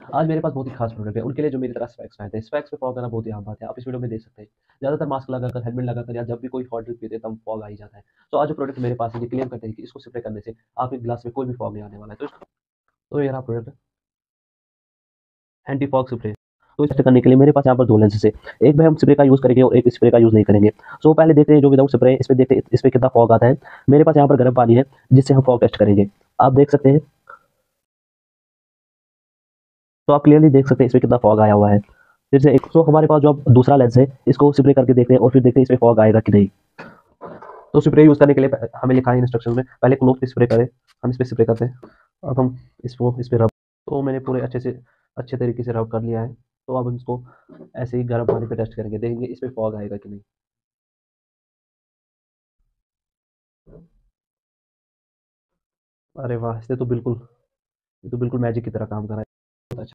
आज मेरे पास बहुत ही खास प्रोडक्ट है, उनके लिए जो मेरी तरह स्पेक्स आए थे। स्पेक्स पे फॉग आना बहुत ही आम बात है, आप इस वीडियो में देख सकते हैं। ज़्यादातर मास्क लगाकर हेलमेट लगाकर या जब भी कोई हॉट ड्रिंक पीते तब फॉग आ ही जाता है। तो आज जो प्रोडक्ट मेरे पास है, ये क्लेम करते हैं कि इसको स्प्रे करने से आपके ग्लास में कोई भी फॉग नहीं आने वाला है। तो तो ये रहा प्रोडक्ट एंटी फॉग स्प्रे तो इसे करने के लिए मेरे पास यहाँ पर दो लेंसेज है। एक में हम स्प्रे का यूज़ करेंगे और एक स्प्रे का यूज़ नहीं करेंगे। सो पहले देखते हैं जो विदाउट स्प्रे इस पर देखते हैं, इस पर कितना फॉग आता है। मेरे पास यहाँ पर गर्म पानी है, जिससे हम फॉग टेस्ट करेंगे। आप देख सकते हैं तो आप क्लियरली देख सकते हैं इसमें कितना फॉग आया हुआ है। फिर से एक तो हमारे पास जो दूसरा लेंस है, इसको स्प्रे करके देखते हैं और फिर देखते हैं इसमें फॉग आएगा कि नहीं। तो स्प्रे यूज़ करने के लिए हमें लिखा है इंस्ट्रक्शन में, पहले क्लोथ पे स्प्रे करें, हम इस पर स्प्रे करते हैं। अब हम इसको, इस पर रब तो मैंने पूरे अच्छे से, अच्छे तरीके से रब कर लिया है। तो अब हम इसको ऐसे ही गर्म पानी पे टेस्ट करेंगे, देखेंगे इस पर फॉग आएगा कि नहीं। अरे वाह इससे तो बिल्कुल, ये तो बिल्कुल मैजिक की तरह काम कर है।